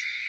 you